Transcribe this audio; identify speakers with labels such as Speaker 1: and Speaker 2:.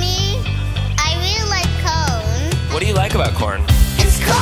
Speaker 1: me, I really like corn.
Speaker 2: What do you like about corn?
Speaker 1: It's corn.